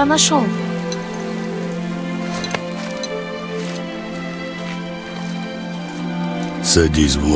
Я нашел. Садись в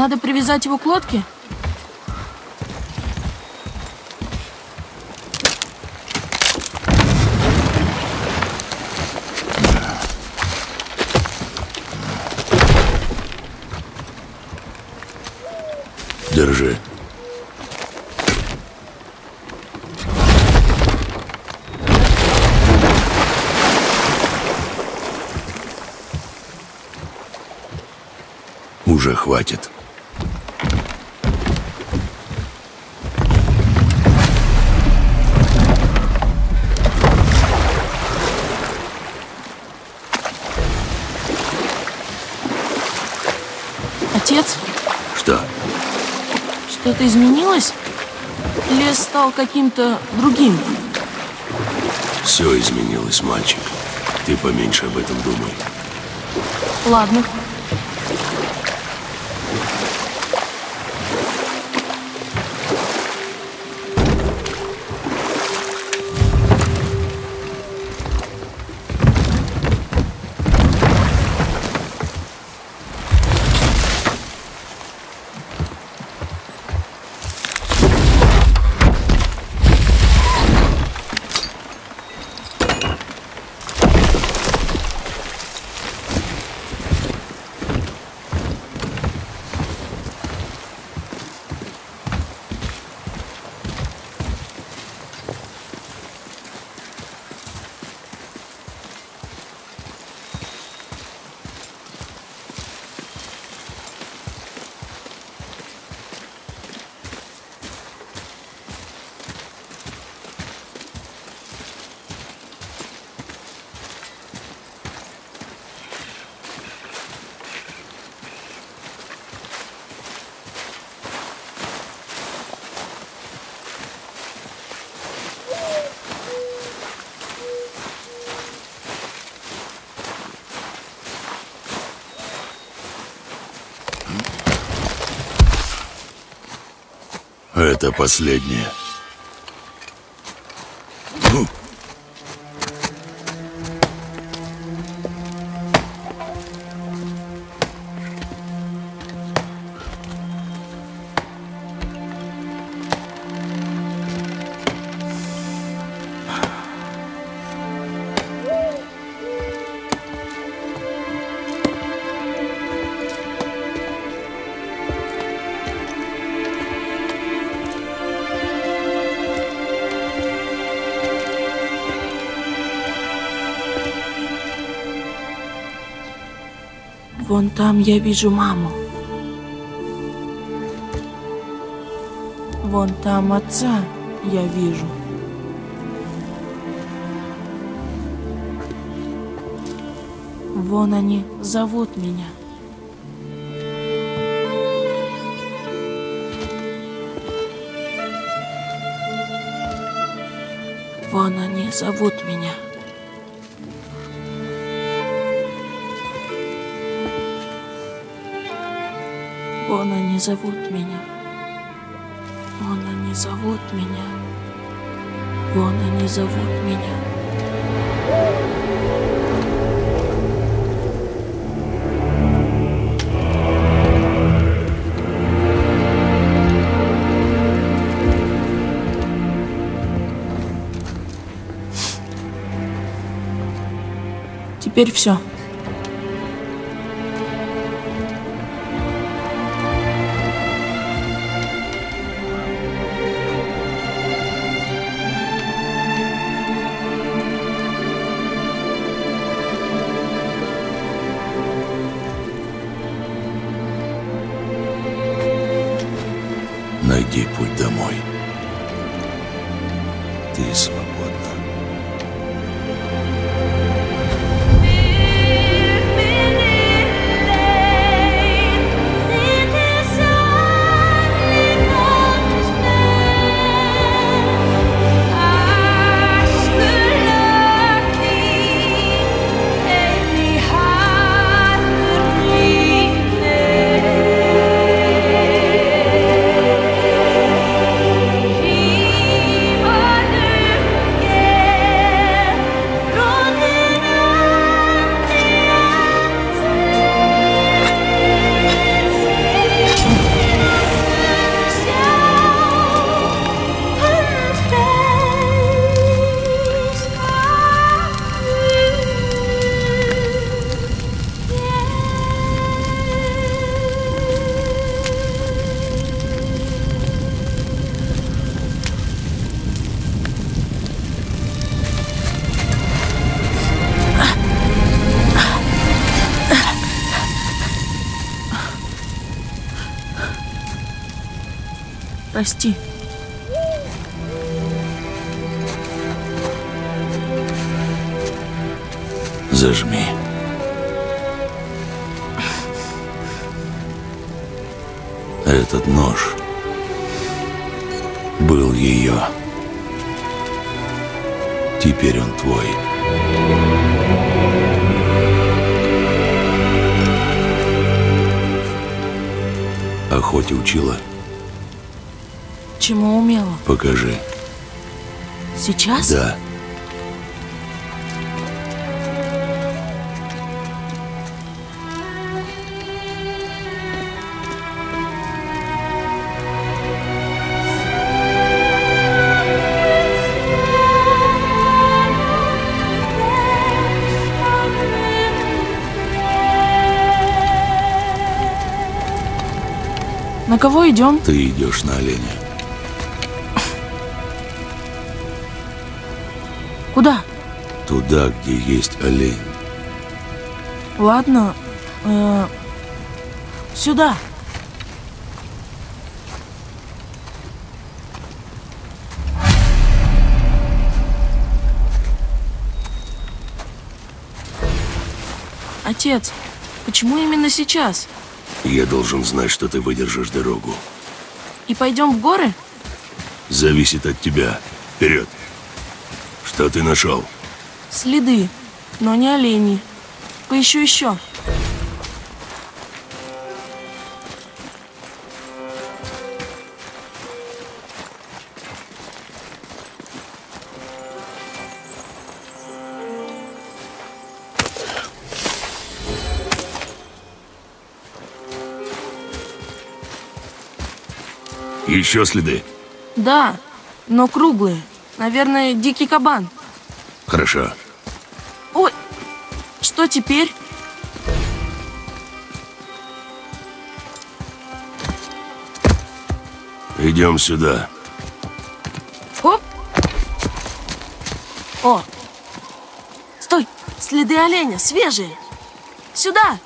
Надо привязать его к лодке? Держи. Уже хватит. Что-то изменилось? Лес стал каким-то другим. Все изменилось, мальчик. Ты поменьше об этом думай. Ладно. Последнее. Вон там я вижу маму. Вон там отца я вижу. Вон они зовут меня. Вон они зовут меня. Зовут меня. Вон они зовут меня. Вон они зовут меня. Теперь все. Прости. Идем? Ты идешь на оленя. Куда? Туда, где есть олень. Ладно. э, сюда. Отец, почему именно сейчас? Я должен знать, что ты выдержишь дорогу. И пойдем в горы? Зависит от тебя. Вперед. Что ты нашел? Следы, но не олени. Поищу еще. Еще следы. Да, но круглые. Наверное, дикий кабан. Хорошо. Ой, что теперь? Идем сюда. Оп! О! Стой! Следы оленя, свежие! Сюда!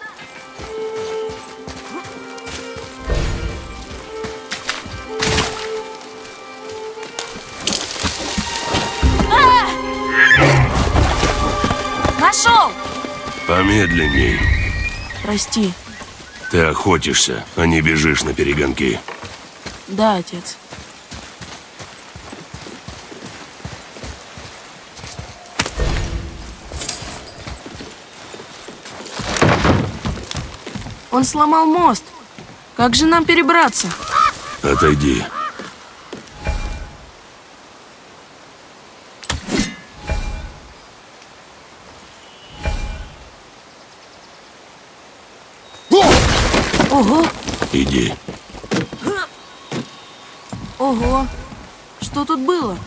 Нашел! Помедленней. Прости. Ты охотишься, а не бежишь на перегонки. Да, отец. Он сломал мост. Как же нам перебраться? Отойди. Ого! Иди. Ого! Что тут было?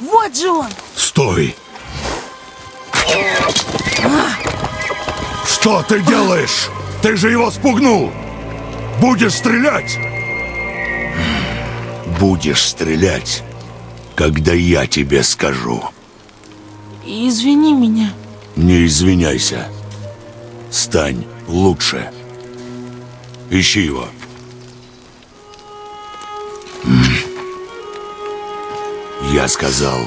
Вот же он! Стой! Что ты делаешь? Ты же его спугнул! Будешь стрелять? Будешь стрелять, когда я тебе скажу. Извини меня. Не извиняйся. Стань лучше. Ищи его. Я сказал,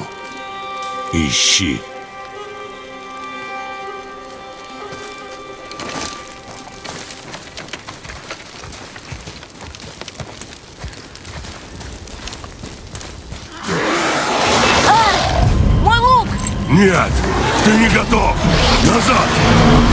ищи. Мой лук! Нет, ты не готов. Назад.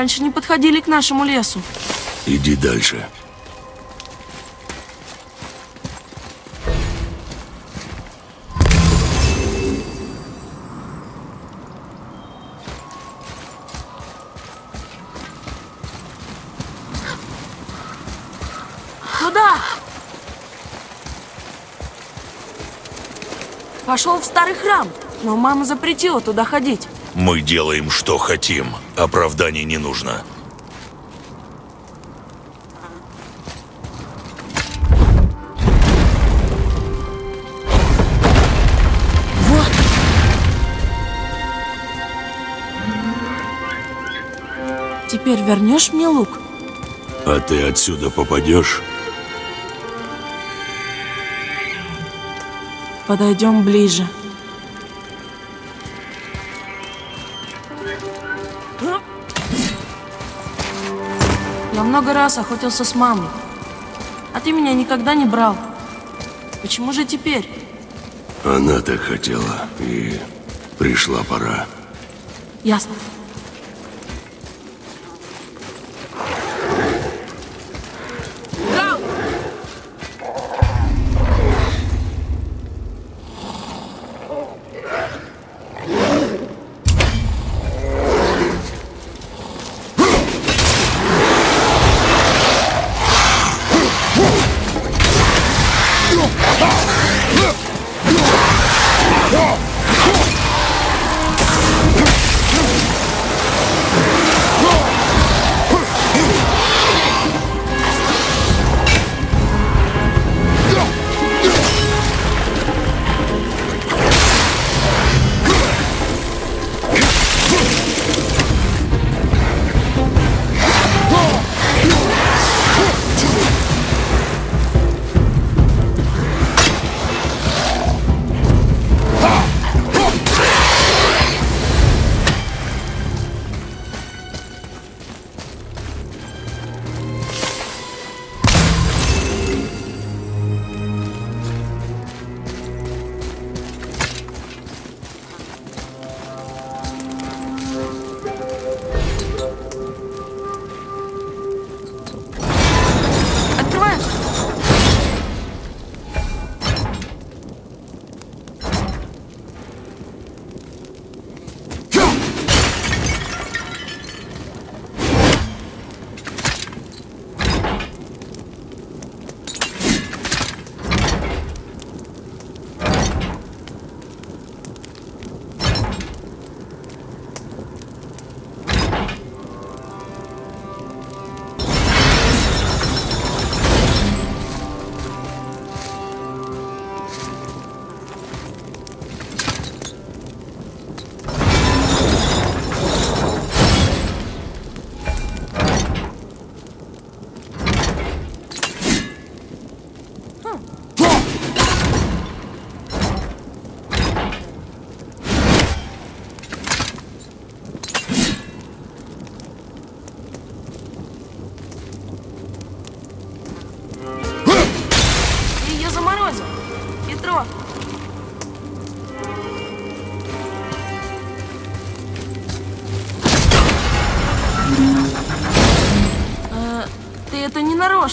Раньше не подходили к нашему лесу. Иди дальше. Куда? Пошел в старый храм, но мама запретила туда ходить. Мы делаем, что хотим. Оправданий не нужно. Теперь вернешь мне лук? А ты отсюда попадешь? Подойдем ближе. Много раз охотился с мамой, а ты меня никогда не брал. Почему же теперь? Она так хотела, и пришла пора. Ясно.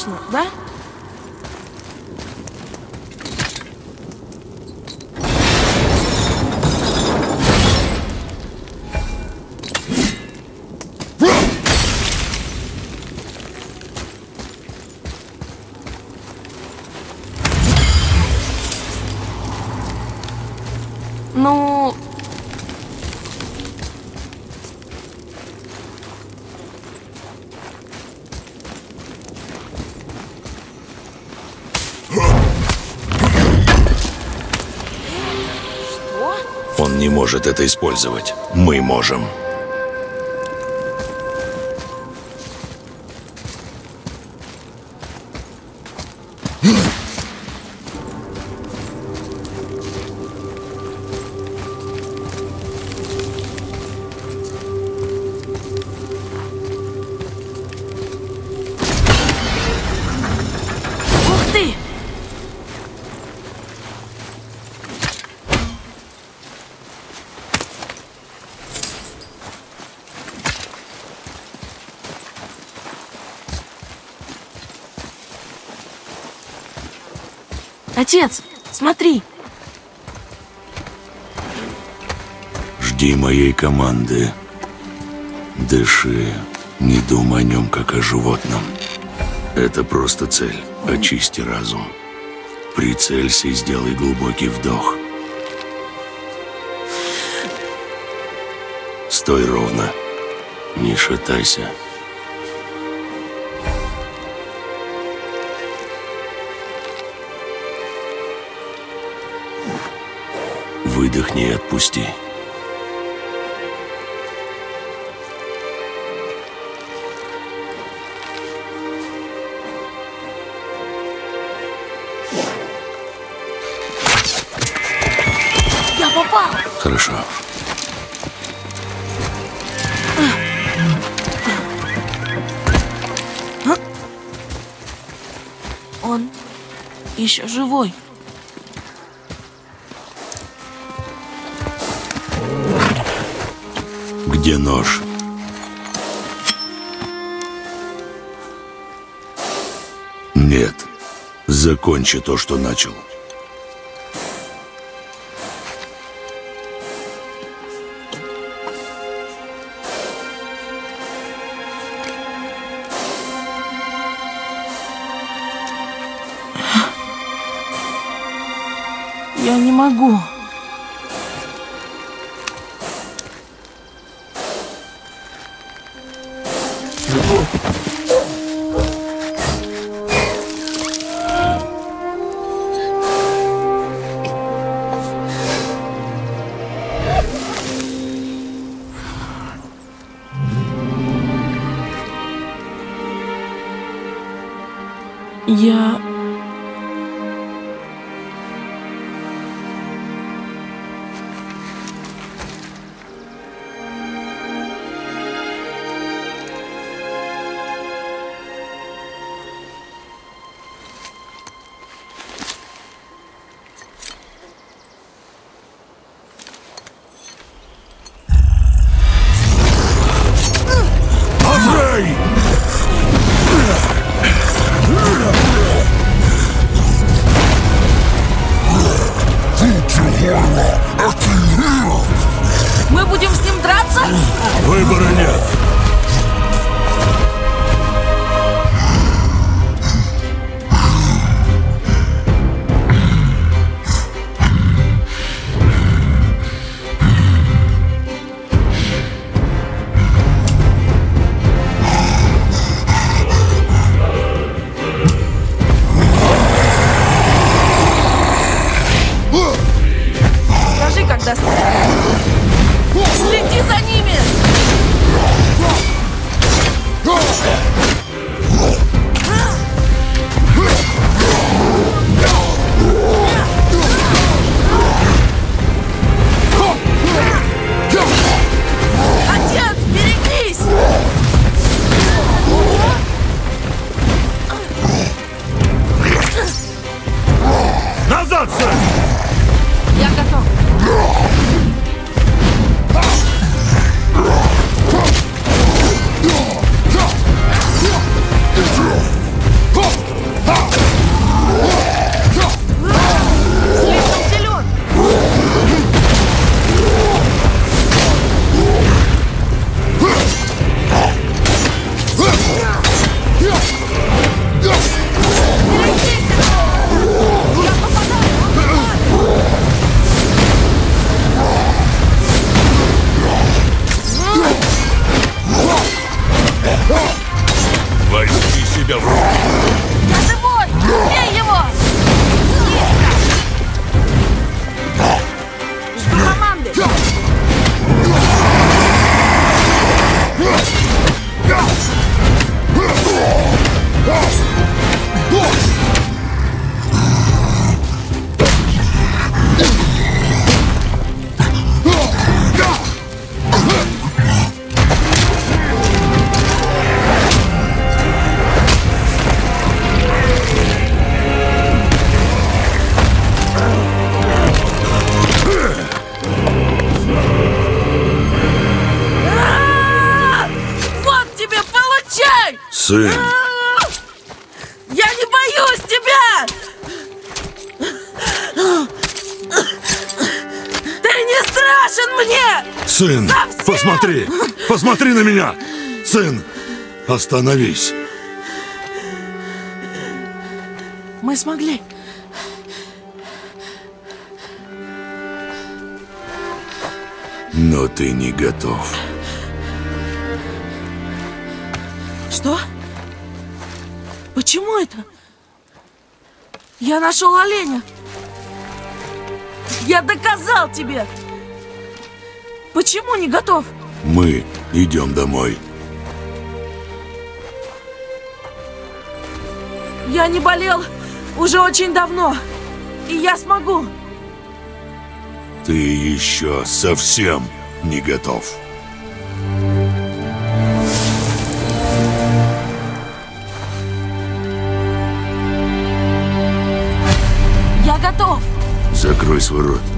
Нарочно, да? Может это использовать. Мы можем. Отец, смотри! Жди моей команды. Дыши. Не думай о нем, как о животном. Это просто цель. Очисти разум. Прицелься и сделай глубокий вдох. Стой ровно. Не шатайся. Выдохни и отпусти. Я попал! Хорошо. Он еще живой. Где нож? Нет. Закончи то, что начал. На меня! Сын, остановись! Мы смогли. но ты не готов. Что? Почему это? Я нашел оленя. Я доказал тебе. Почему не готов? Мы идем домой. Я не болел уже очень давно. И я смогу. Ты еще совсем не готов. Я готов. Закрой свой рот.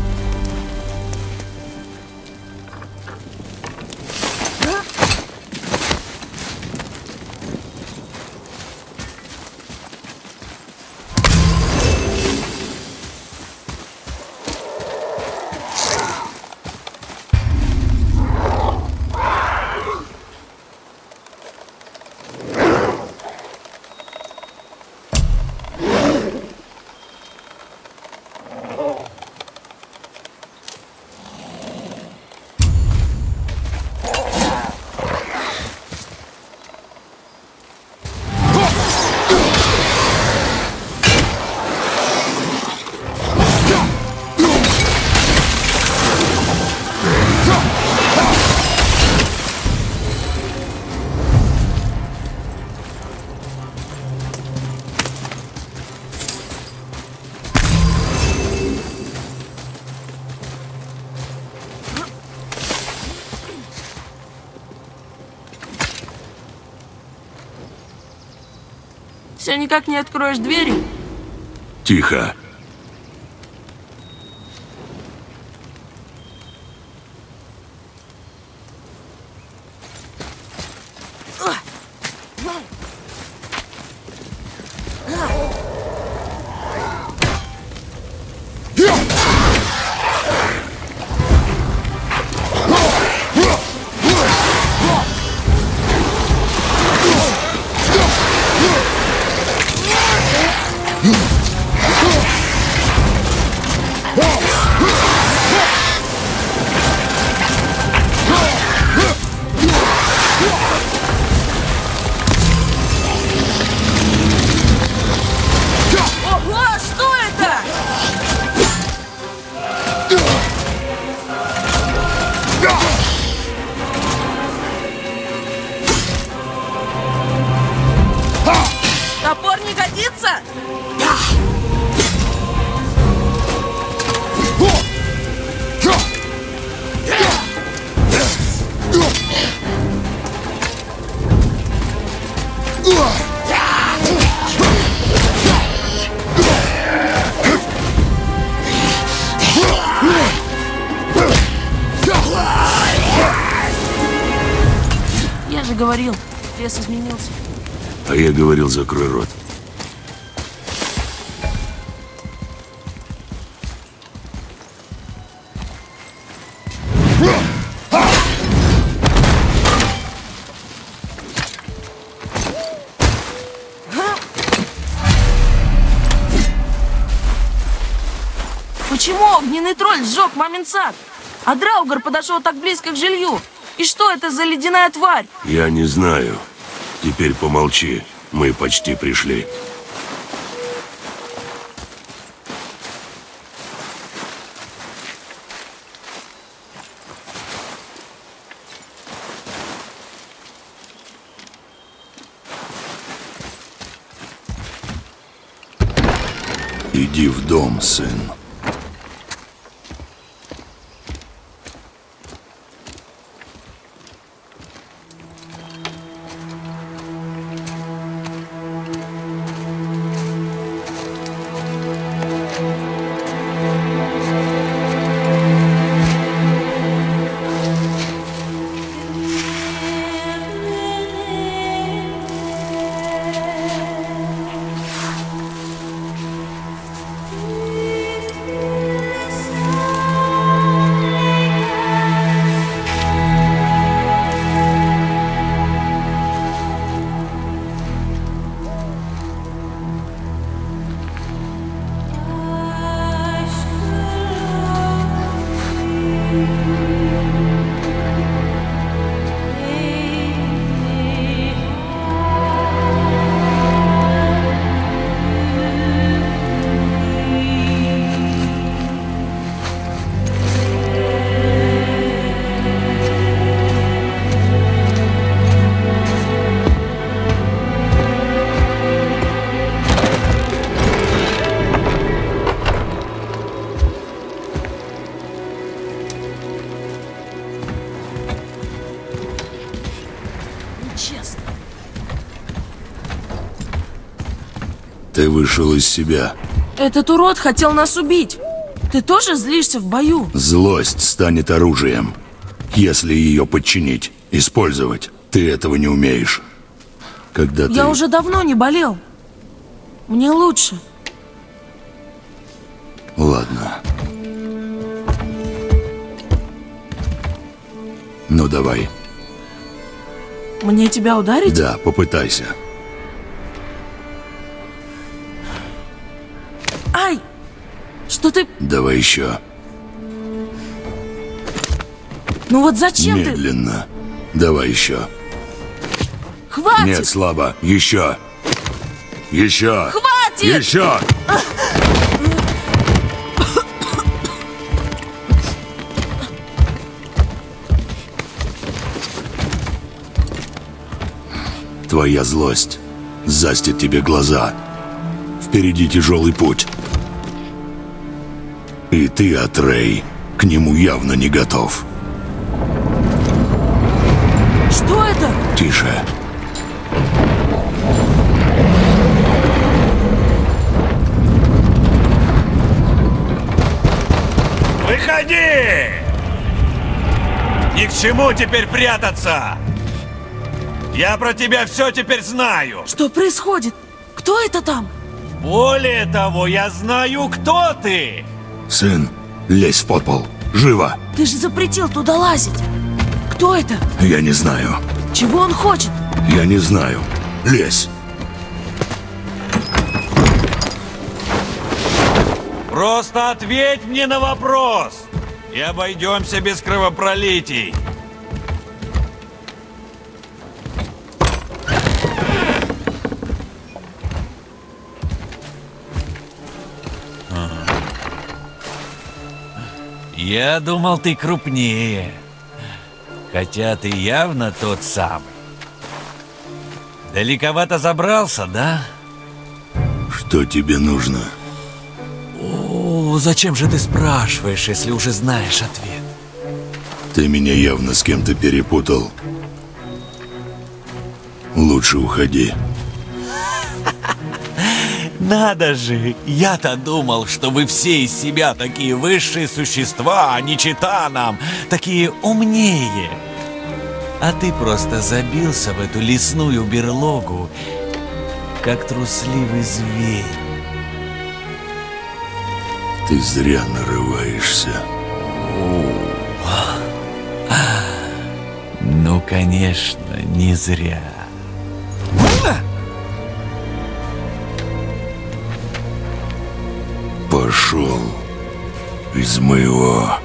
Все никак не откроешь двери? Тихо. Мамин сад? А Драугар подошел так близко к жилью. И что это за ледяная тварь? Я не знаю. Теперь помолчи. Мы почти пришли. Вышел из себя. Этот урод хотел нас убить. Ты тоже злишься в бою? Злость станет оружием, если ее подчинить, использовать. Ты этого не умеешь. Когда ты... Я уже давно не болел. Мне лучше. Ладно. Ну давай. Мне тебя ударить? Да, попытайся. Ты... Давай еще. Ну вот зачем ты... Медленно. Давай еще. Хватит! Нет, слабо. Еще. Еще. Хватит! Еще. Твоя злость застит тебе глаза. Впереди тяжелый путь. И ты, Атрей, к нему явно не готов. Что это? Тише. Выходи! Ни к чему теперь прятаться! Я про тебя все теперь знаю! Что происходит? Кто это там? Более того, я знаю, кто ты! Сын, лезь в подпол. Живо! Ты же запретил туда лазить. Кто это? Я не знаю. Чего он хочет? Я не знаю. Лезь. Просто ответь мне на вопрос! И обойдемся без кровопролитий. Я думал, ты крупнее. Хотя ты явно тот самый. Далековато забрался, да? Что тебе нужно? О, зачем же ты спрашиваешь, если уже знаешь ответ? Ты меня явно с кем-то перепутал. Лучше уходи. Надо же! Я-то думал, что вы все из себя такие высшие существа, а не чита нам, такие умнее. А ты просто забился в эту лесную берлогу, как трусливый зверь. Ты зря нарываешься. Ну, конечно, не зря. Пошел из моего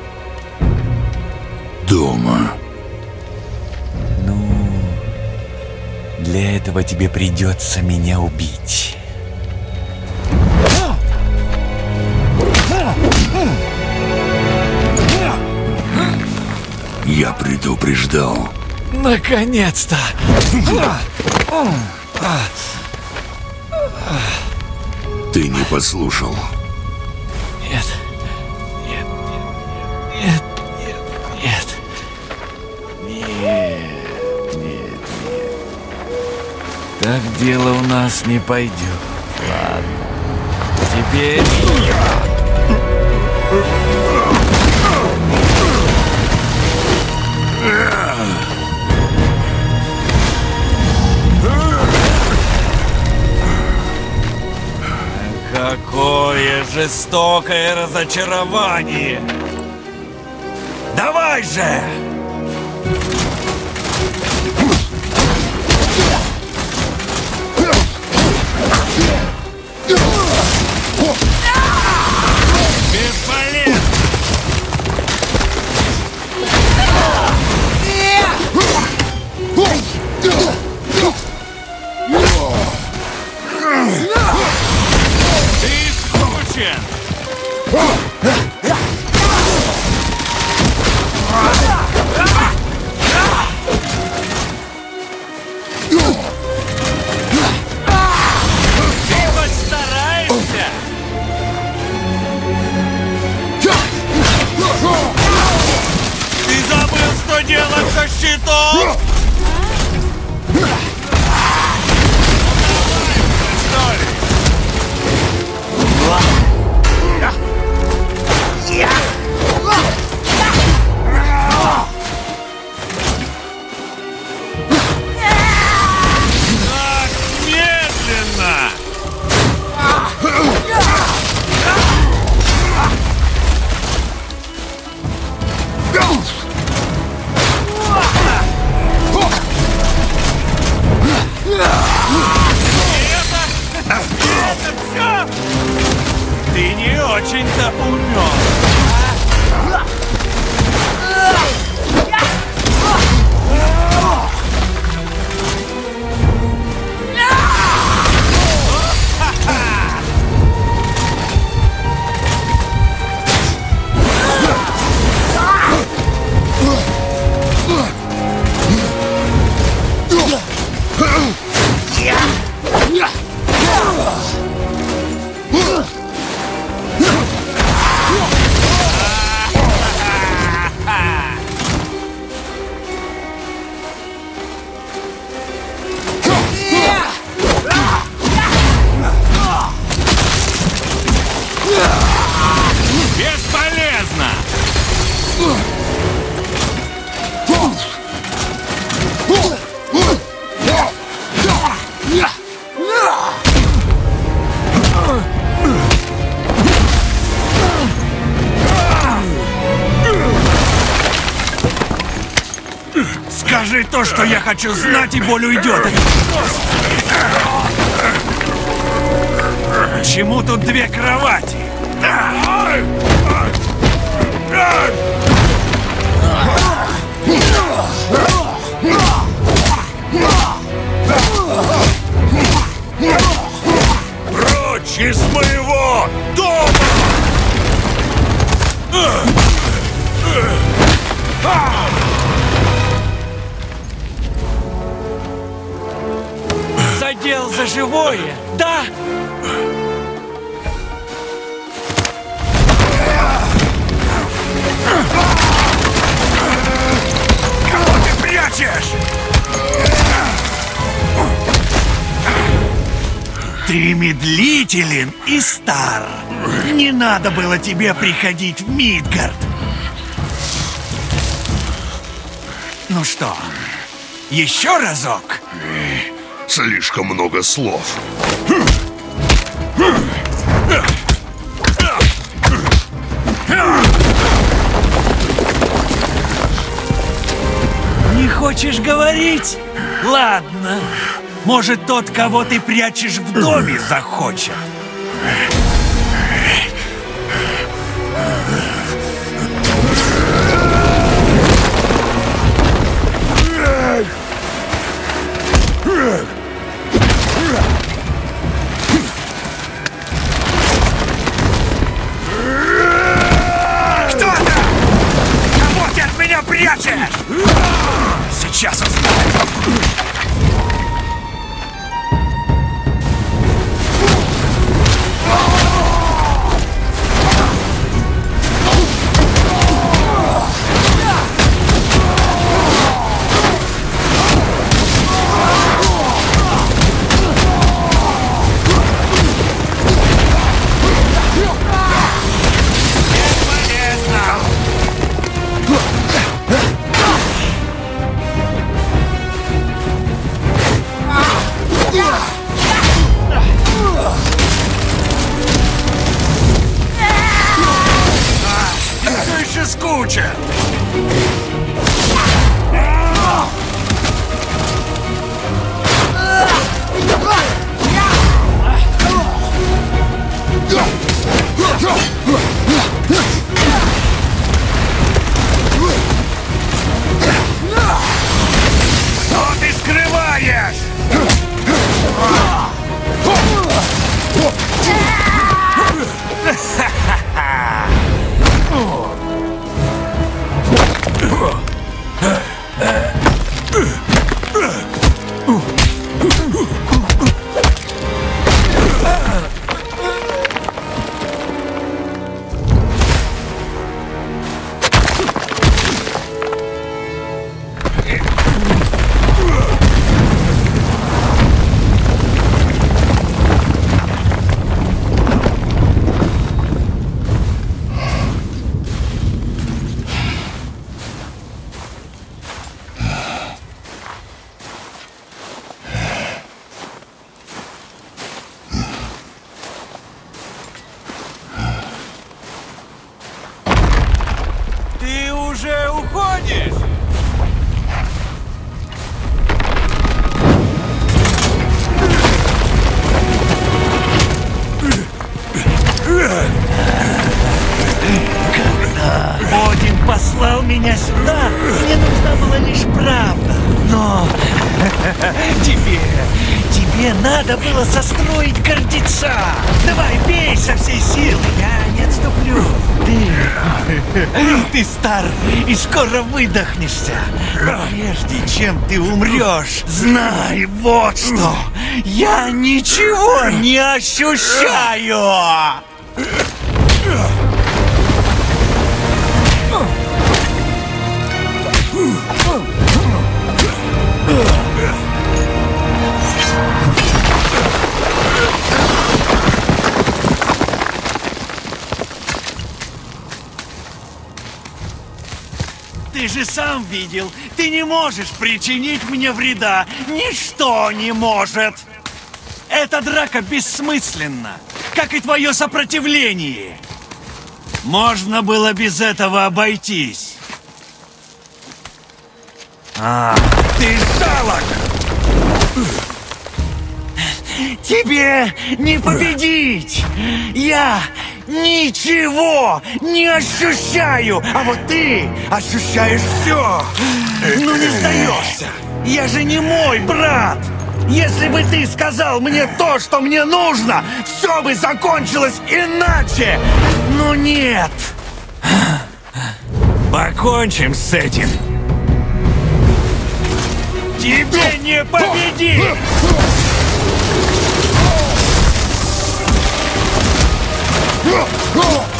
дома. Ну, для этого тебе придется меня убить. Я предупреждал. Наконец-то! Ты не послушал. Так дело у нас не пойдет. Ладно. Теперь... Какое жестокое разочарование! Давай же! Хочу знать, и боль уйдет. Почему тут две кровати? Прочь из моего дома! Задел за живое, да? Кого ты прячешь? Ты медлителен и стар. Не надо было тебе приходить в Мидгард. Ну что, еще разок? Слишком много слов. Не хочешь говорить? Ладно. Может, тот, кого ты прячешь в доме, захочет. Прячешь? Сейчас узнаю. Выдохнешься. Прежде чем ты умрешь, знай вот что. Я ничего не ощущаю. Же сам видел, ты не можешь причинить мне вреда. Ничто не может. Эта драка бессмысленна, как и твое сопротивление. Можно было без этого обойтись. А, ты жалок! Тебе не победить! Я ничего не ощущаю, а вот ты ощущаешь все. Ну не сдаешься. Я же не мой брат. Если бы ты сказал мне то, что мне нужно, все бы закончилось иначе. Но нет. Покончим с этим. Тебе не победить! Я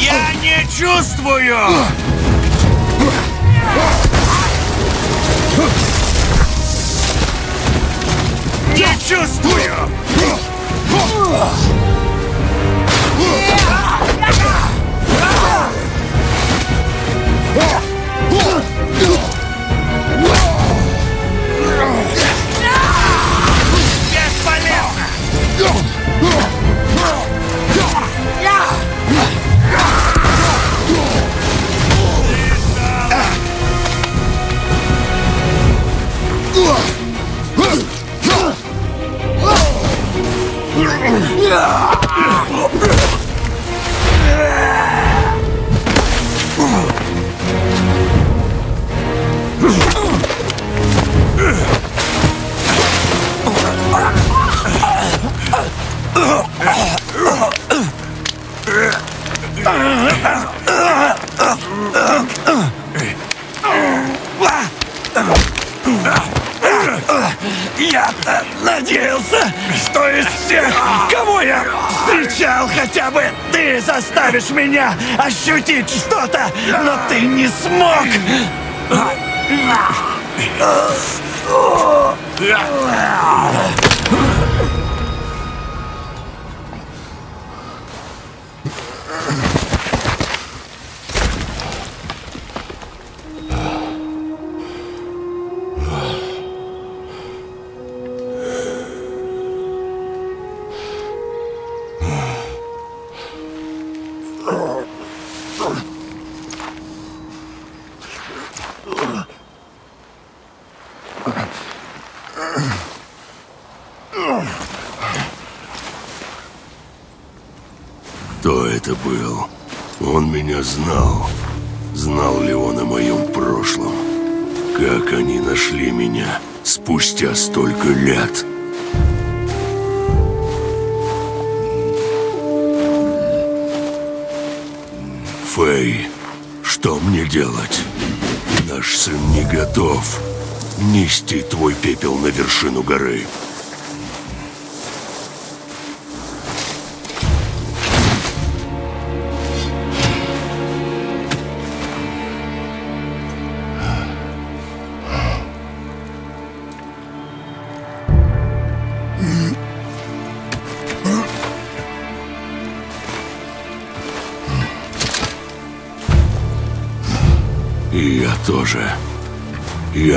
Я не чувствую! Не чувствую! Бесполезно! Я-то хотя бы ты заставишь меня ощутить что-то, но ты не смог. Кто нести твой пепел на вершину горы.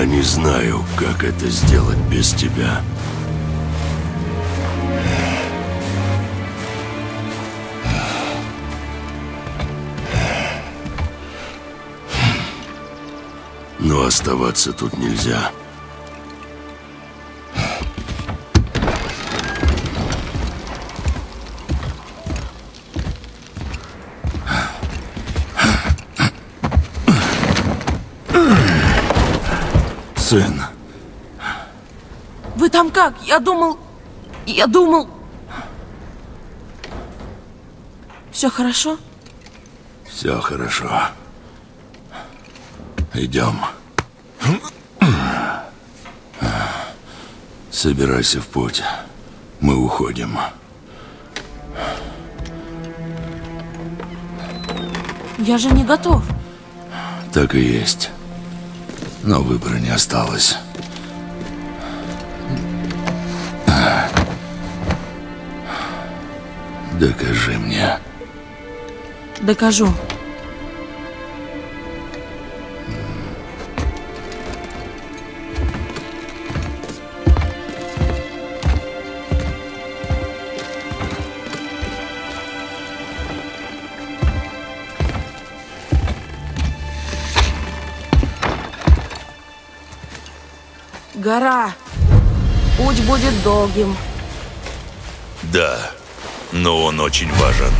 Я не знаю, как это сделать без тебя. Но оставаться тут нельзя. Сын, Вы там как? Я думал... Я думал... Все хорошо? все хорошо. Идем. Собирайся в путь. Мы уходим. Я же не готов. Так и есть. Но выбора не осталось. Докажи мне. Докажу. Гора. Путь будет долгим. Да, но он очень важен.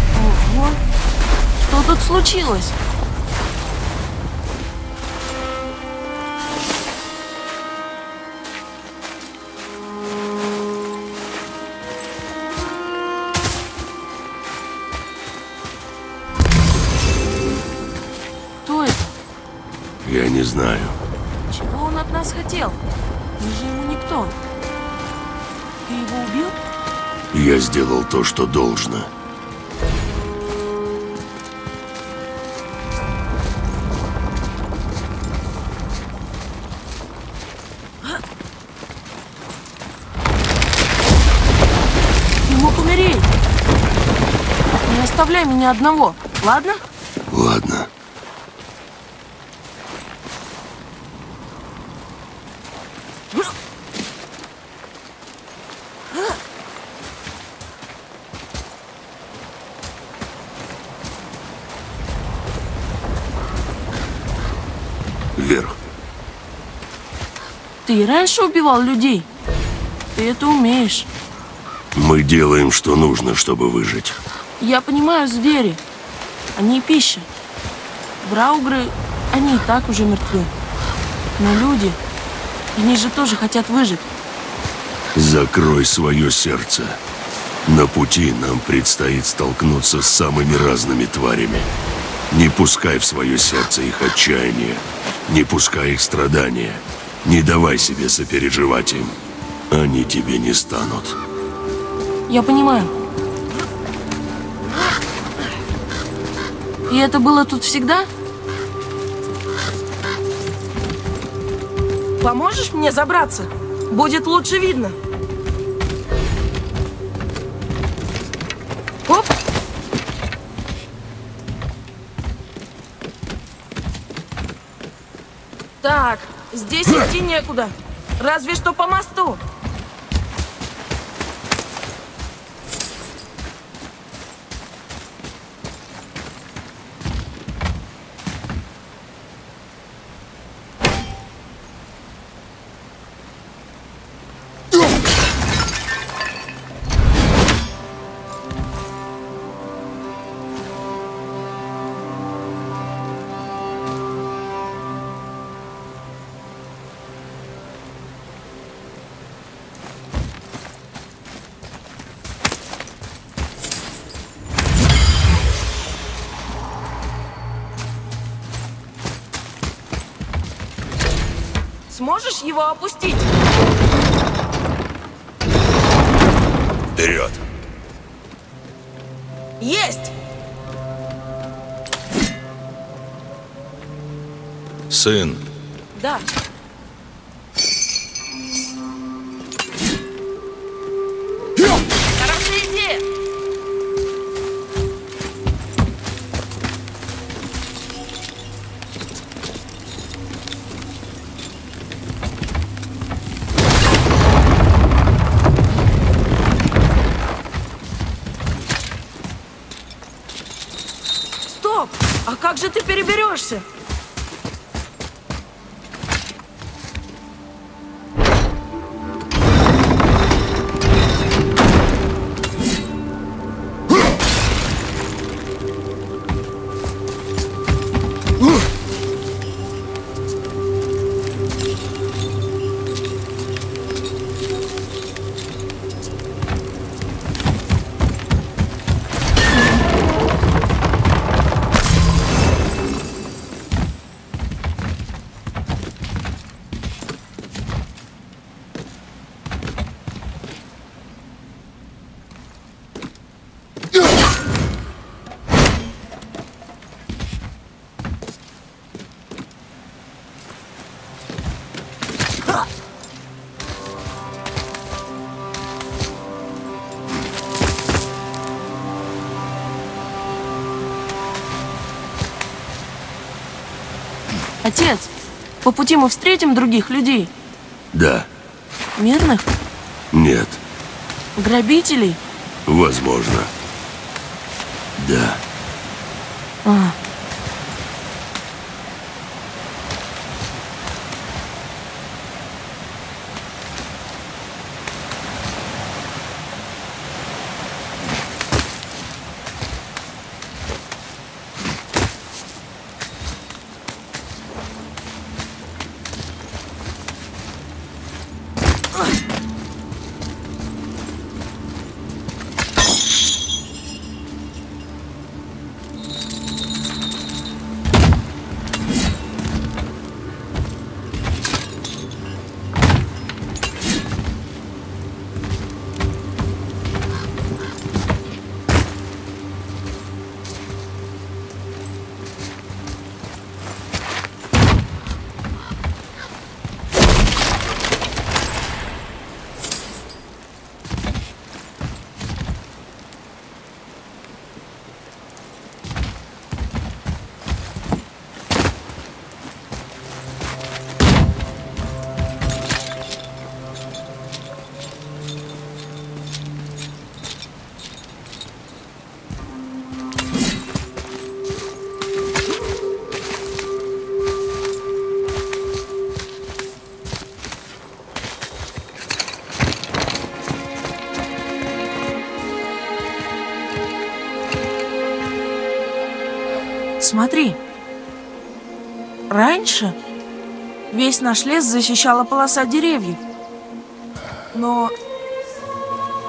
Ого. Что тут случилось? Кто это? Я не знаю. Чего он от нас хотел? Мы же ему никто. Ты его убил? Я сделал то, что должно. Ты мог умереть. Не оставляй меня одного, ладно? Ладно. Ты и раньше убивал людей. Ты это умеешь. Мы делаем, что нужно, чтобы выжить. Я понимаю звери. Они пища. Браугры, они и так уже мертвы. Но люди, они же тоже хотят выжить. Закрой свое сердце. На пути нам предстоит столкнуться с самыми разными тварями. Не пускай в свое сердце их отчаяние. Не пускай их страдания. Не давай себе сопереживать им. Они тебе не станут. Я понимаю. И это было тут всегда? Поможешь мне забраться? Будет лучше видно. Оп! Так, здесь идти некуда. Разве что по мосту. Сможешь его опустить? Вперед! Есть! Сын, Да. Ты Отец, по пути мы встретим других людей. да, Мирных? нет, Грабителей? возможно. Да, Смотри. Раньше весь наш лес защищала полоса деревьев. Но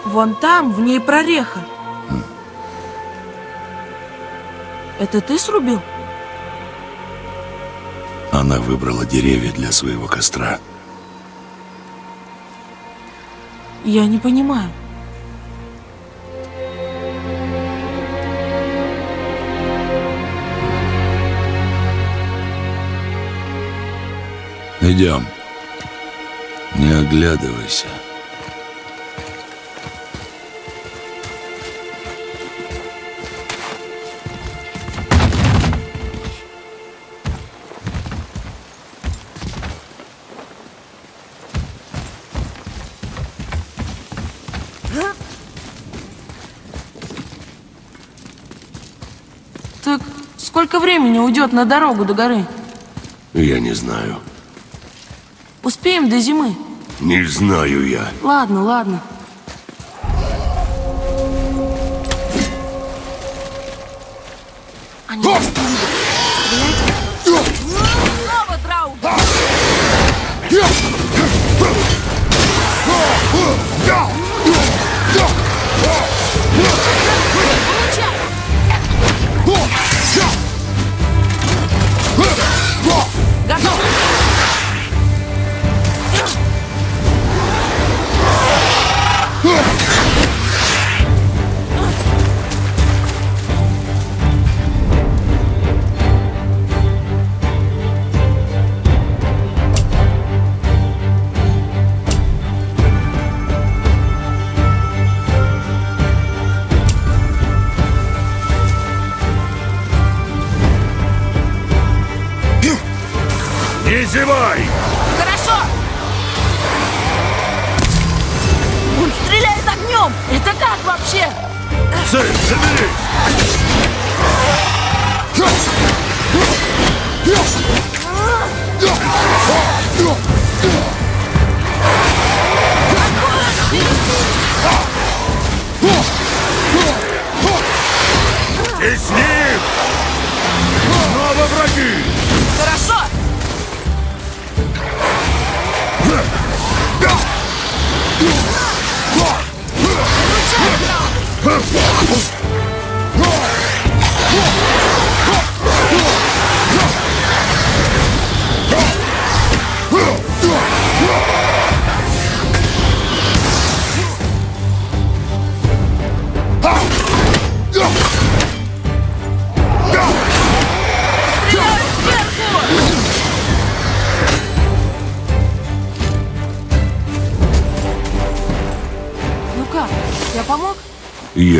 вон там, в ней прореха. Это ты срубил? Она выбрала деревья для своего костра. Я не понимаю. Идем. Не оглядывайся. Так сколько времени уйдет на дорогу до горы? Я не знаю. Успеем до зимы? Не знаю я. Ладно, ладно. Зевай! Хорошо! Он стреляет огнем! Это как вообще? Сын, заберись!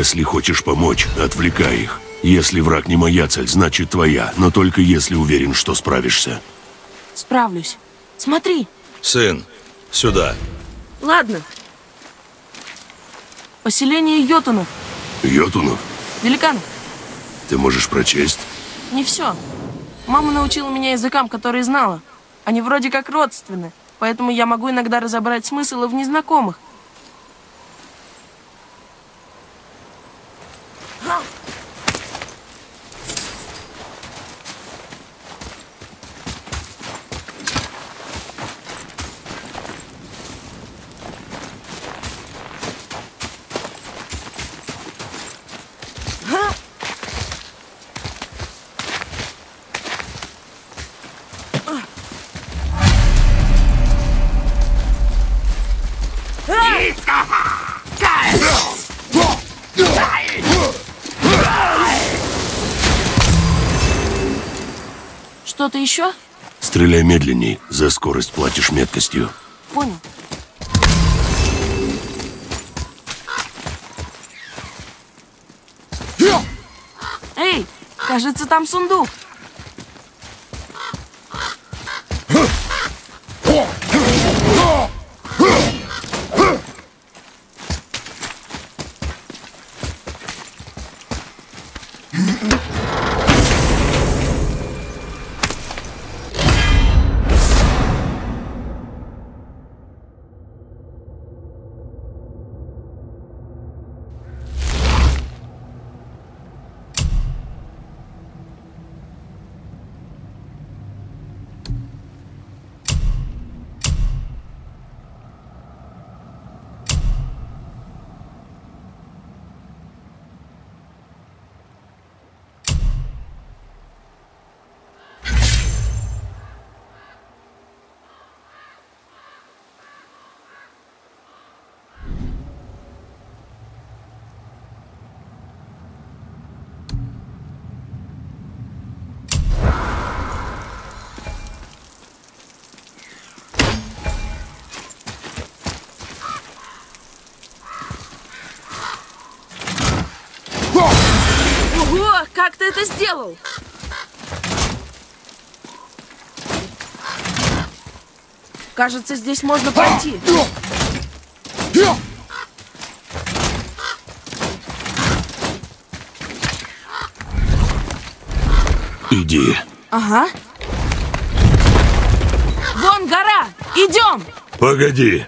Если хочешь помочь, отвлекай их. Если враг не моя цель, значит твоя, но только если уверен, что справишься. Справлюсь. Смотри. Сын, сюда. Ладно. Поселение йотунов. Йотунов, Великанов. ты можешь прочесть? Не все. Мама научила меня языкам, которые знала. Они вроде как родственны, поэтому я могу иногда разобрать смысл и в незнакомых. Еще? Стреляй медленней, за скорость платишь меткостью. Понял. Эй, кажется, там сундук. Как ты это сделал? Кажется, здесь можно пройти. Иди. Ага. Вон гора! Идем! Погоди.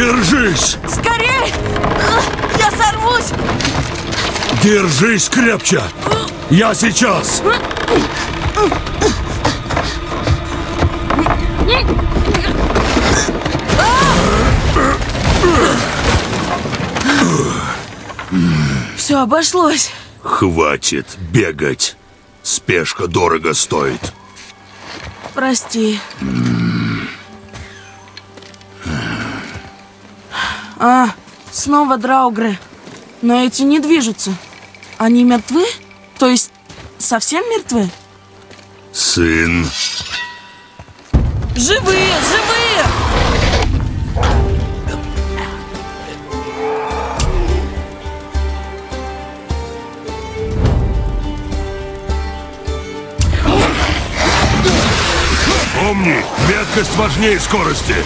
Держись! Скорей! А, Я сорвусь! Держись крепче! Я сейчас! Все обошлось. Хватит бегать. Спешка дорого стоит. Прости. А, снова драугры. Но эти не движутся. Они мертвы? То есть совсем мертвы? Сын, Живые, живые! Помни, меткость важнее скорости!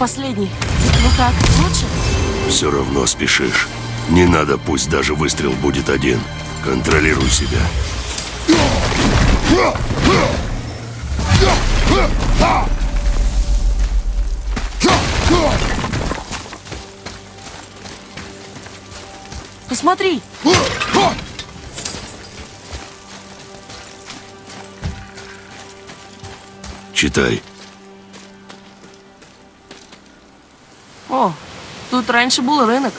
Последний. Ну как, лучше? все равно спешишь. Не надо, пусть даже выстрел будет один. Контролируй себя. Посмотри! Читай. Тут раньше был рынок.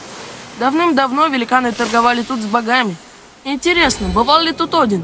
Давным-давно великаны торговали тут с богами. Интересно, бывал ли тут Один?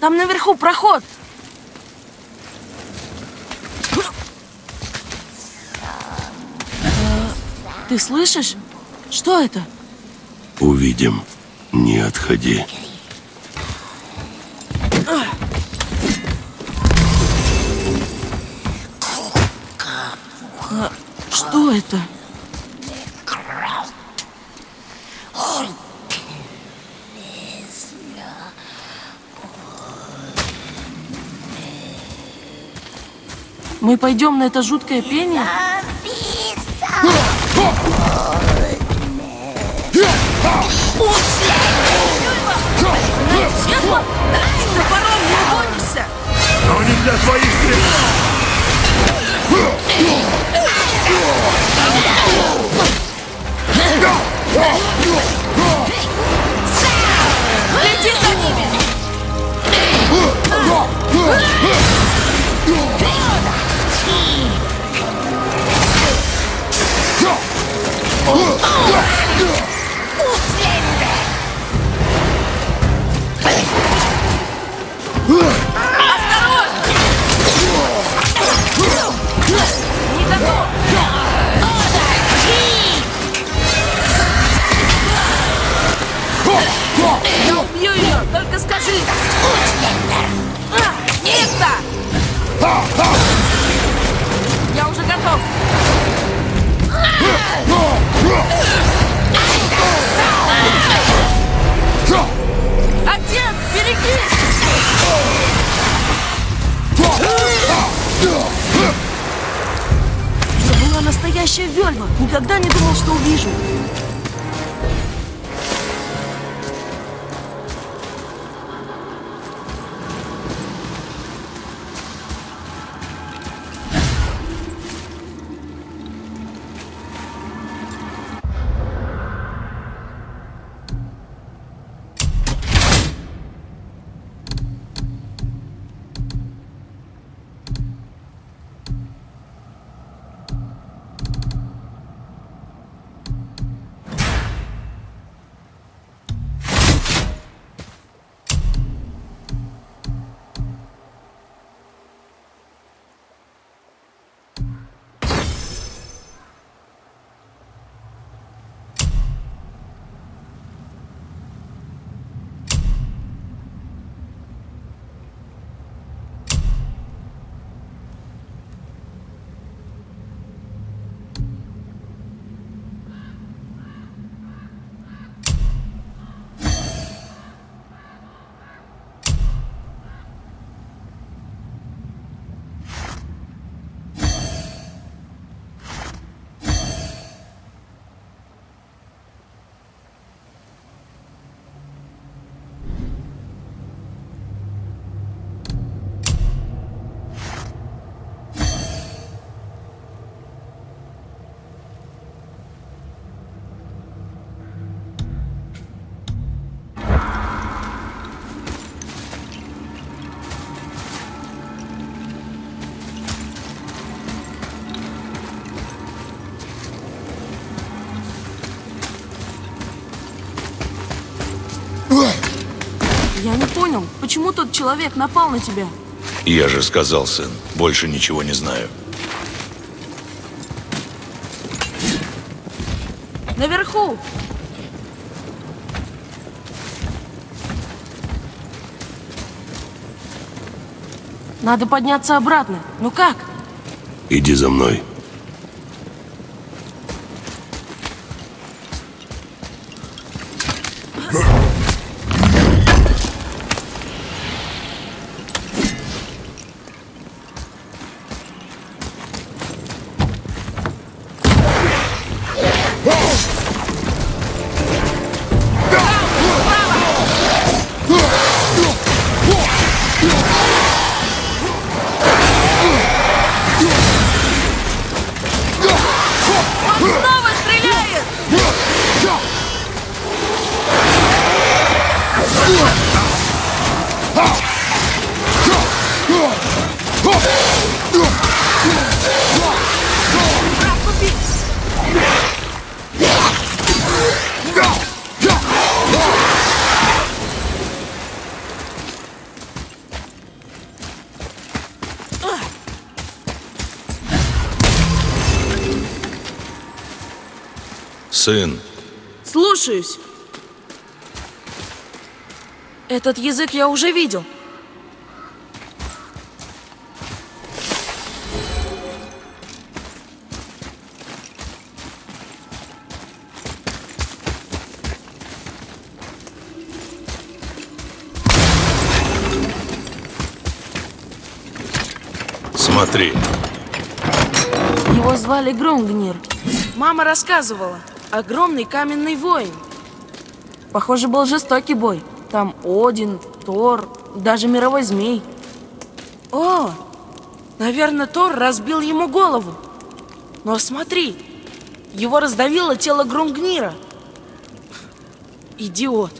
Там наверху проход. Ты слышишь? Что это? Увидим. Не отходи. Что это? Пойдем на это жуткое пение? Но не для твоих стрел. Следи за ними! Почему тот человек напал на тебя? Я же сказал, сын, больше ничего не знаю. Наверху! Надо подняться обратно. Ну как? Иди за мной. Сын, Слушаюсь. Этот язык я уже видел. смотри. Его звали Грумгнир. Мама рассказывала. Огромный каменный воин. Похоже, был жестокий бой. Там Один, Тор, даже мировой змей. О, наверное, Тор разбил ему голову. Но смотри, его раздавило тело Грумгнира. Идиот.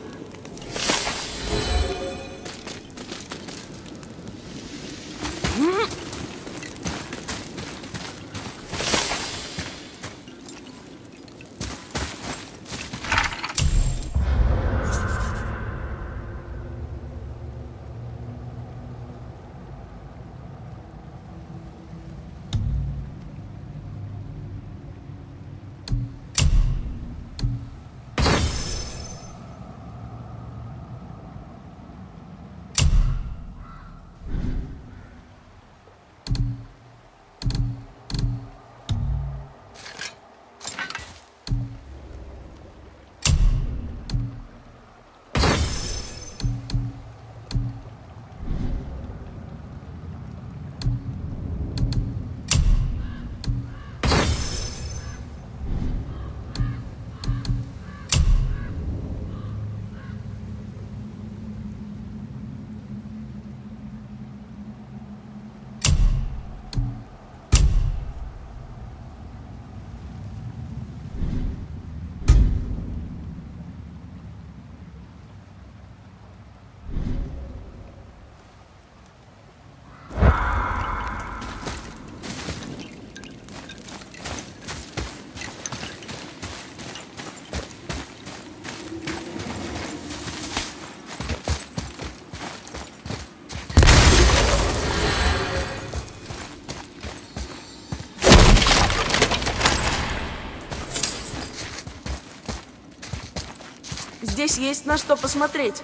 Здесь есть на что посмотреть.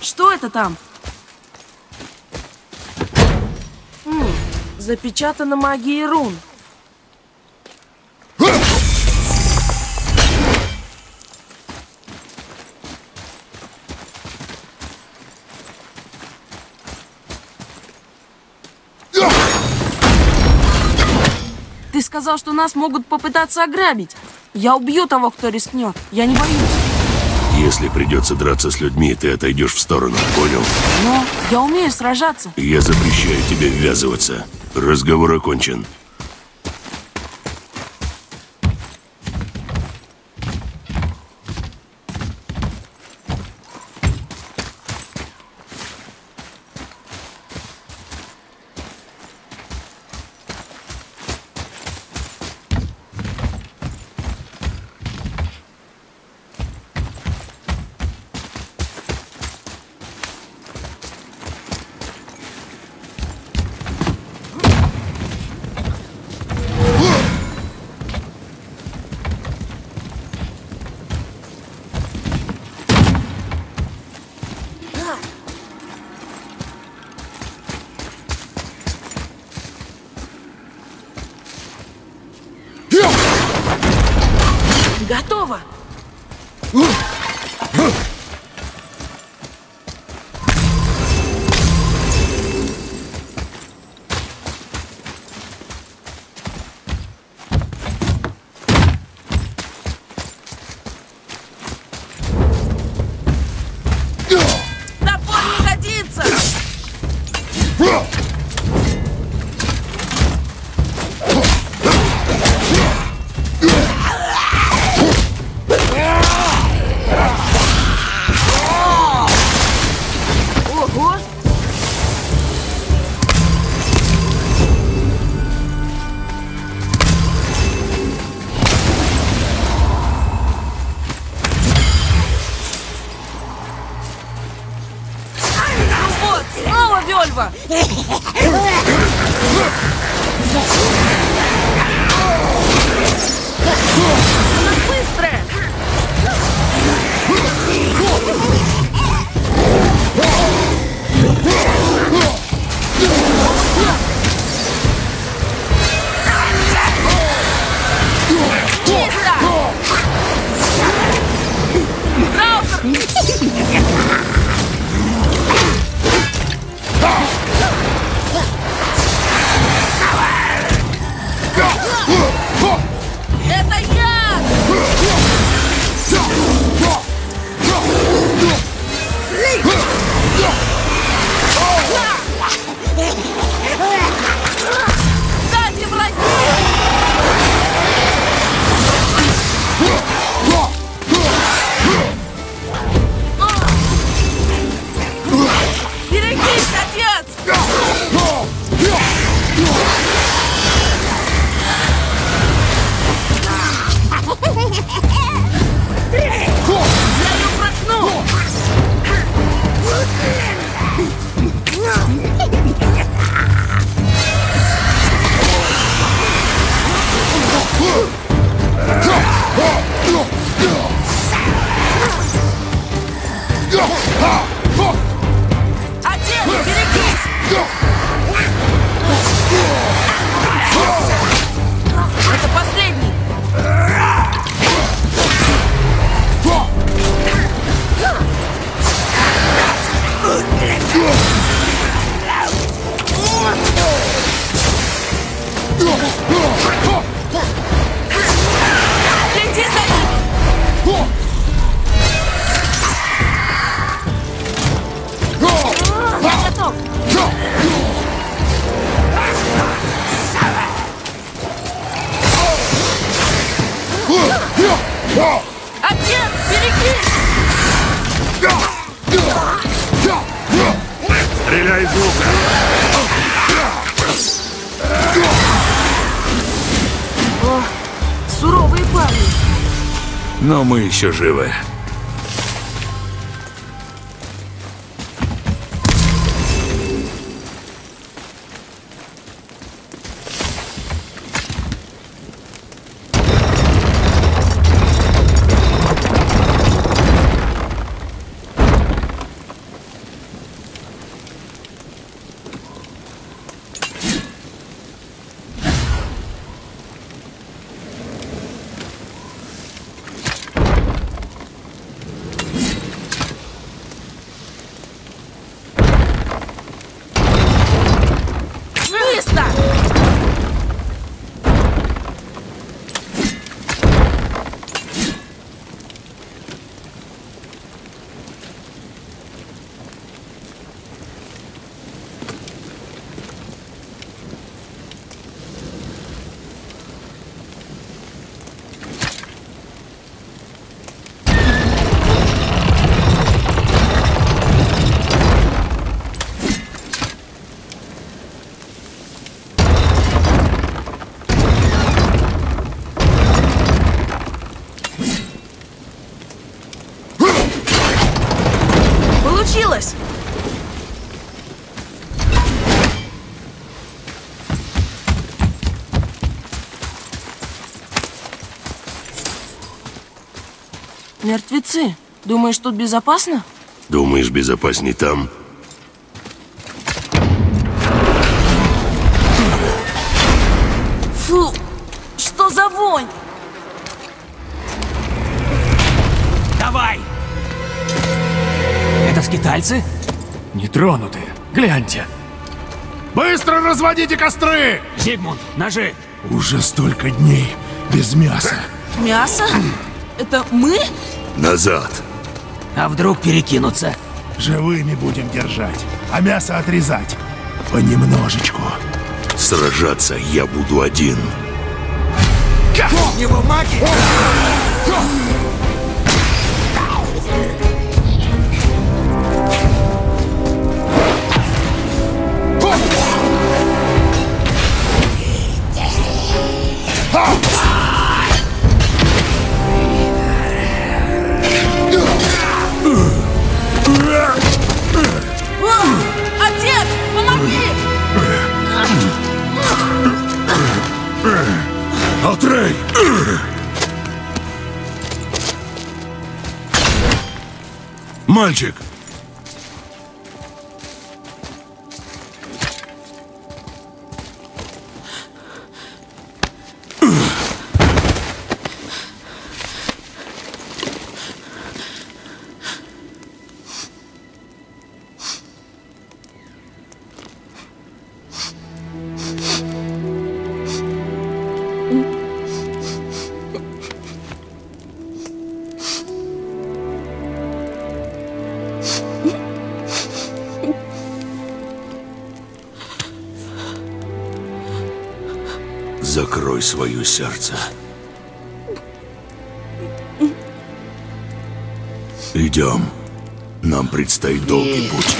Что это там? М, запечатано магией рун. Ты сказал, что нас могут попытаться ограбить. Я убью того, кто рискнет. Я не боюсь. Если придется драться с людьми, ты отойдешь в сторону, понял? Но я умею сражаться. Я запрещаю тебе ввязываться. Разговор окончен. Вельва! Еще живы. Мертвецы. Думаешь, тут безопасно? Думаешь, безопасней там? Фу! Что за вонь? Давай! Это скитальцы? Нетронутые. Гляньте. Быстро разводите костры! Зигмунд, ножи! Уже столько дней без мяса. Мясо? Это мы? Назад. А вдруг перекинутся? Живыми будем держать, а мясо отрезать. Понемножечку. Сражаться я буду один. Его маги! Мальчик? Свое сердце. Идем. Нам предстоит долгий путь.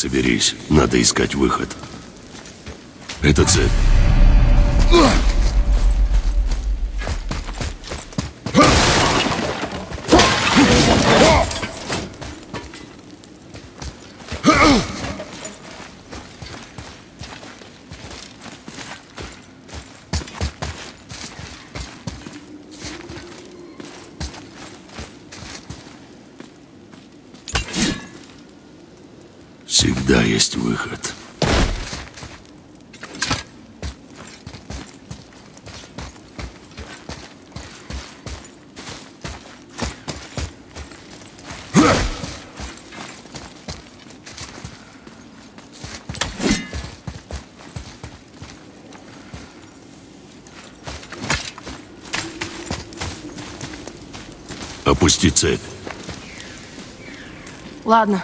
Соберись. Надо искать выход. Это цепь. Всегда есть выход. Опусти цепь. Ладно.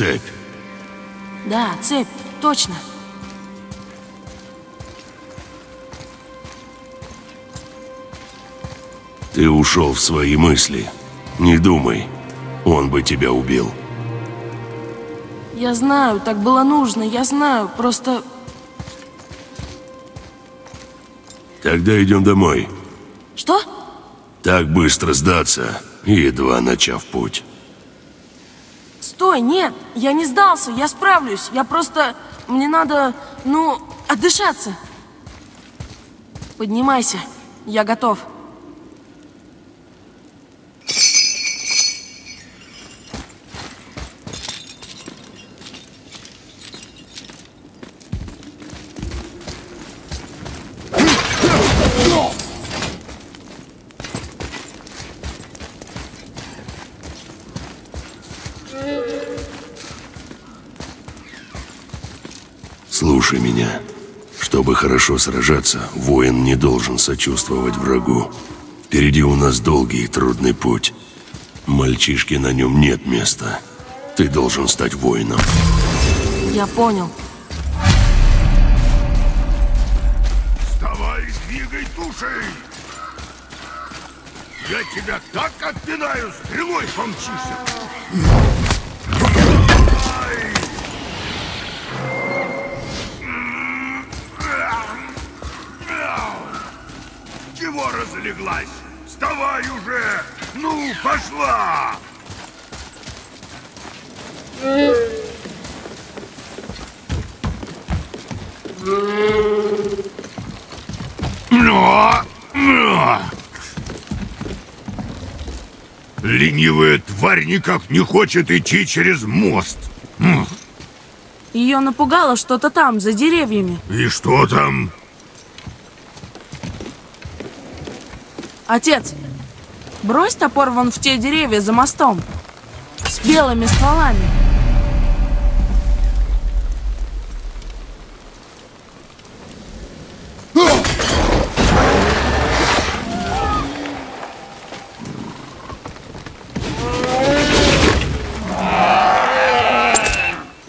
Цепь. Да, цепь, точно. Ты ушел в свои мысли. Не думай, он бы тебя убил. Я знаю, так было нужно, я знаю, просто... Тогда идем домой. Что? Так быстро сдаться, едва начав путь. Стой, нет, я не сдался, я справлюсь. Я просто... Мне надо, ну, отдышаться. Поднимайся, я готов. Слушай меня. Чтобы хорошо сражаться, воин не должен сочувствовать врагу. Впереди у нас долгий и трудный путь. Мальчишке на нем нет места. Ты должен стать воином. Я понял. Вставай двигай душей! Я тебя так отпинаю, стрелой помчишься! Тварь никак не хочет идти через мост. Ее напугало что-то там, за деревьями. И что там? Отец, брось топор вон в те деревья за мостом. С белыми стволами.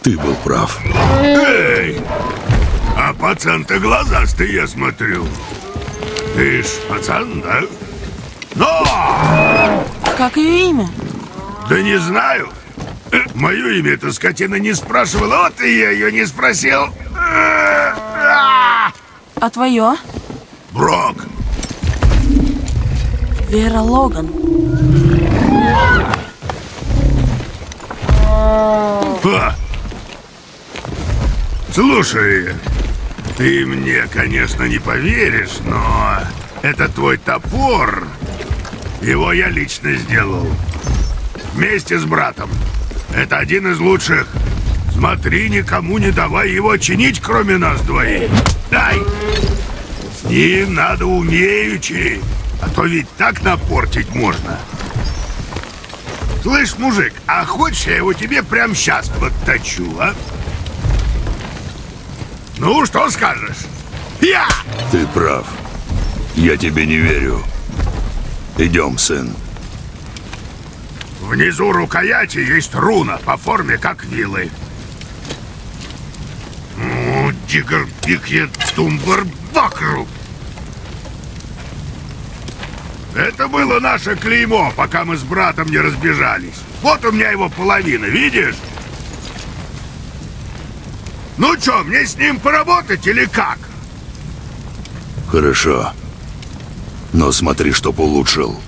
Ты был прав. Эй! А пацан-то глазастый, я смотрю. Ты ж пацан, да? Но! Как ее имя? Да не знаю. Э, Мое имя эта скотина не спрашивала, вот и я ее не спросил. А! А твое? Брок, Вера Логан. Слушай, ты мне, конечно, не поверишь, но это твой топор. Его я лично сделал. Вместе с братом. Это один из лучших. Смотри, никому не давай его чинить, кроме нас двоих. Дай! С ним надо умеючи, а то ведь так напортить можно. Слышь, мужик, а хочешь я его тебе прямо сейчас подточу, а? Ну, что скажешь? Я! Ты прав. Я тебе не верю. Идем, сын. Внизу рукояти есть руна по форме, как вилы. Ну, дигр пикьет тумбар бакру. Это было наше клеймо, пока мы с братом не разбежались. Вот у меня его половина, видишь? Ну чё, мне с ним поработать или как? Хорошо. Но смотри, чтоб улучшил.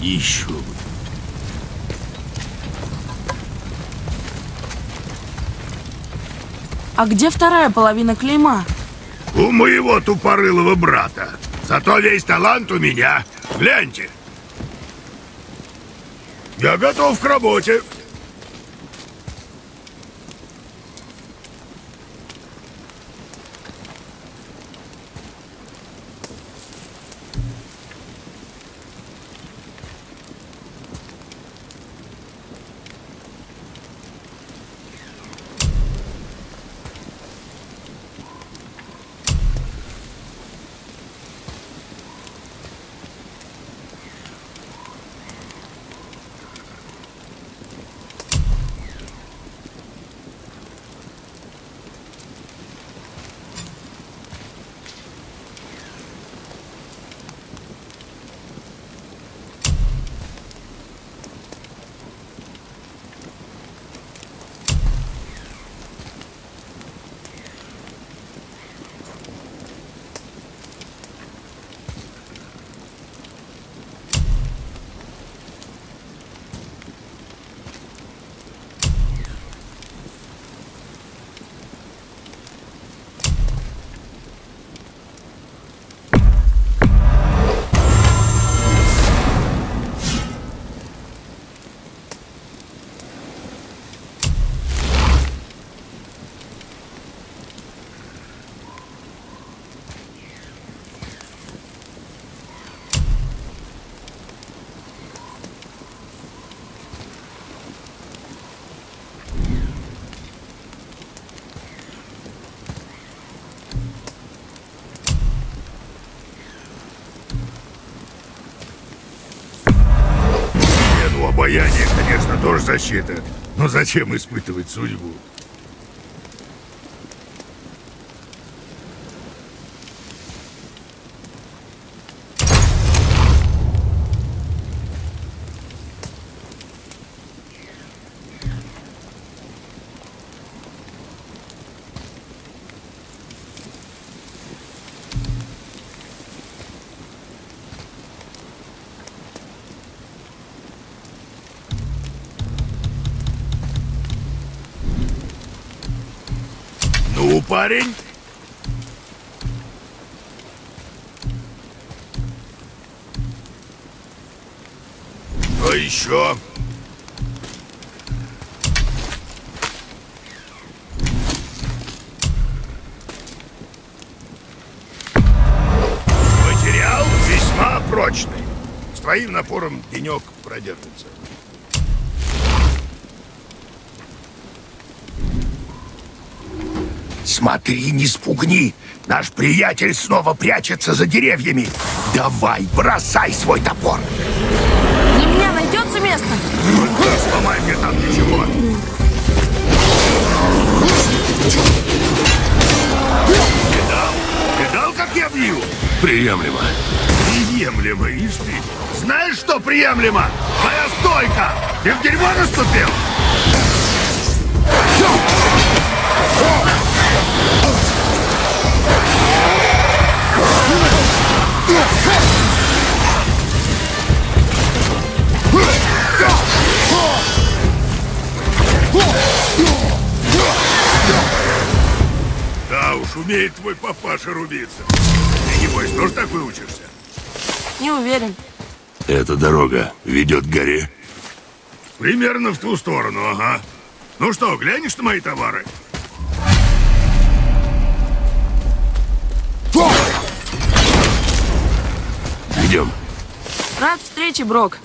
Еще бы. А где вторая половина клейма? У моего тупорылого брата. Зато весь талант у меня. Гляньте. Я готов к работе. Тоже защита. Но зачем испытывать судьбу? Парень? Кто еще? Материал весьма прочный. С твоим напором денек продержится. Смотри, не спугни. Наш приятель снова прячется за деревьями. Давай, бросай свой топор. Для меня найдется место? Не сломай мне там ничего. Видал? Видал, как я бью? Приемлемо. Приемлемо, ишь ты. Знаешь, что приемлемо? Моя стойка! Ты в дерьмо наступил? Да уж, умеет твой папаша рубиться. Ты, небось, тоже так выучишься? Не уверен. Эта дорога ведет к горе. Примерно в ту сторону, ага. Ну что, глянешь на мои товары? Идем. Рад встрече, Брок.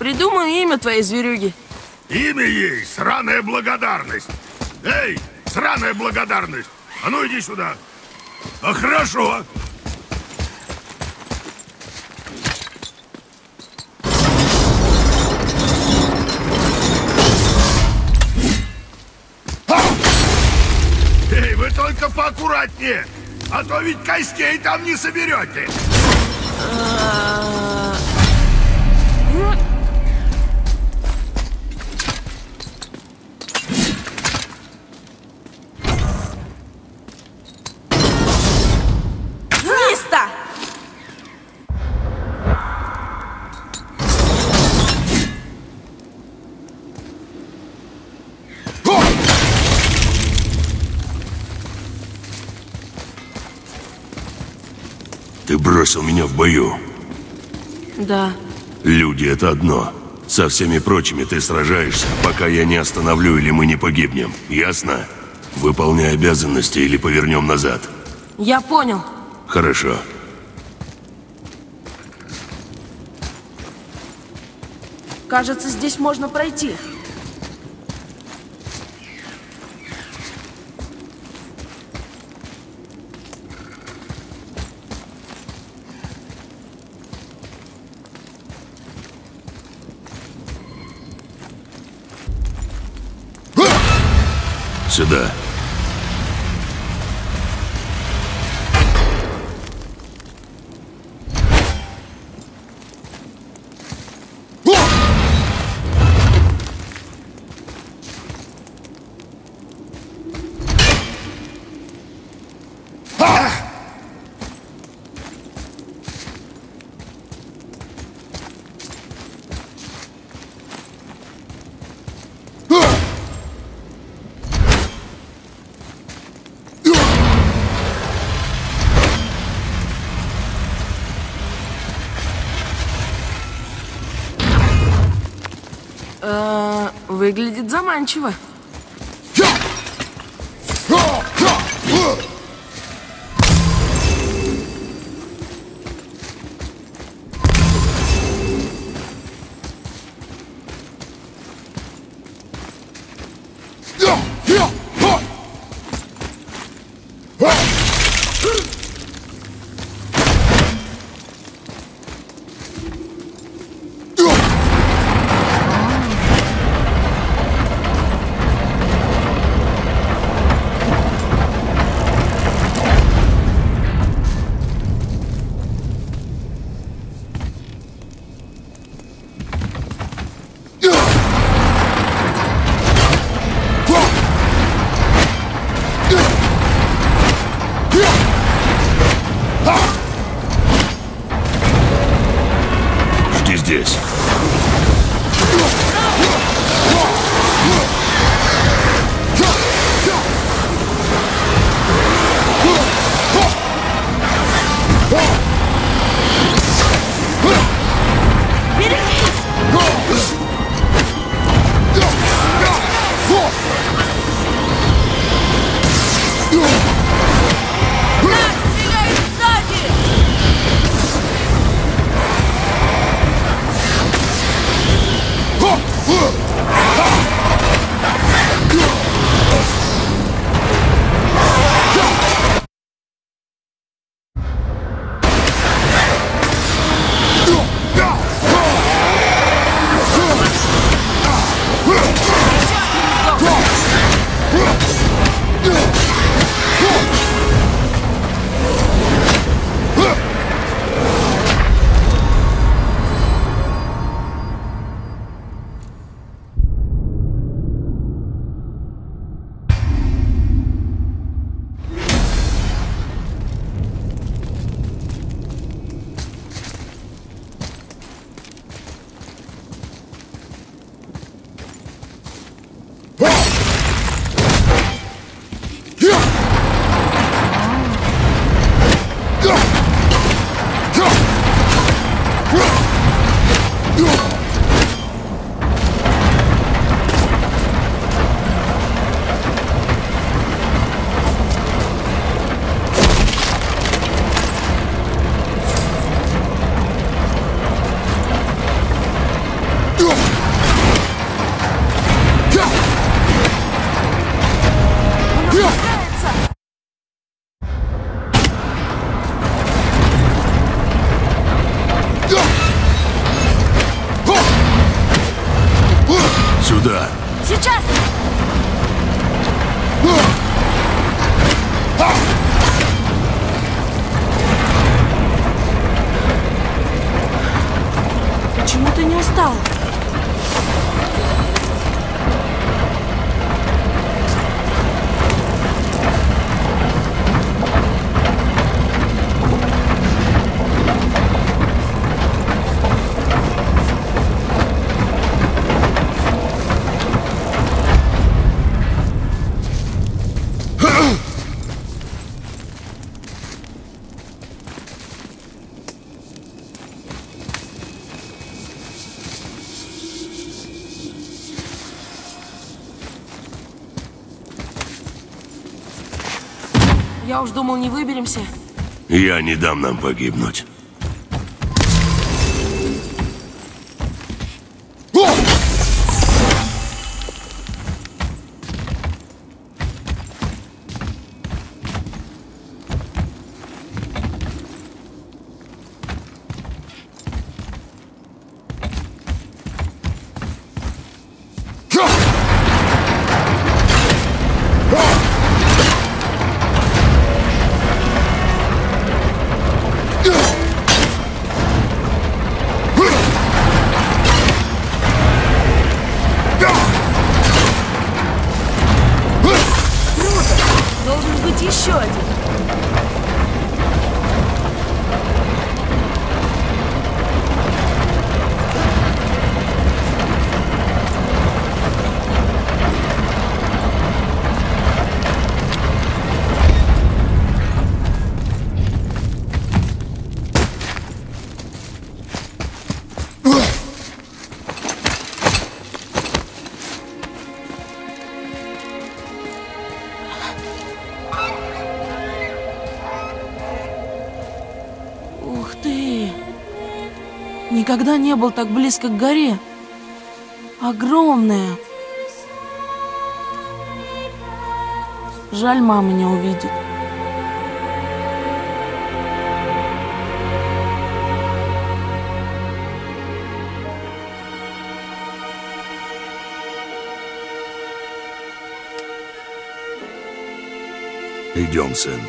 Придумаю имя твоей зверюги. Имя ей — сраная благодарность. Эй, сраная благодарность! А ну иди сюда. А хорошо. Эй, вы только поаккуратнее, а то ведь костей там не соберете. 啊。Бросил меня в бою. Да. Люди — это одно. Со всеми прочими ты сражаешься, пока я не остановлю или мы не погибнем. Ясно? Выполняй обязанности или повернем назад. Я понял. Хорошо. Кажется, здесь можно пройти. Выглядит заманчиво. Уж думал, не выберемся. Я не дам нам погибнуть. Не был так близко к горе. Огромная. Жаль, мама не увидит. Идем, сын.